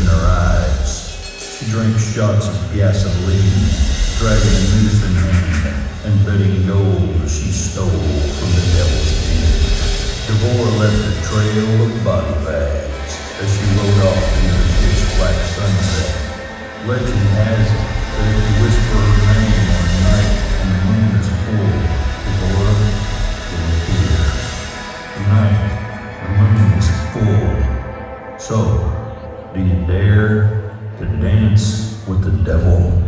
in her eyes. She drinks shots of gasoline, dragging a noose in hand and betting gold she stole from the devil's den. Devora left a trail of body bags as she rode off into the pitch black sunset. Legend has it that if you whisper her name on a night when the moon is full, Devora will appear. Tonight, the moon is full. So, do you dare to dance with the devil?